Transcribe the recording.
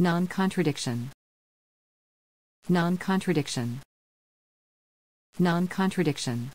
Non-contradiction. Non-contradiction. Non-contradiction.